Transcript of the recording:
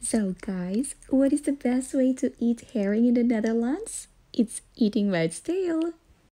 So guys, what is the best way to eat herring in the Netherlands? It's eating by tail.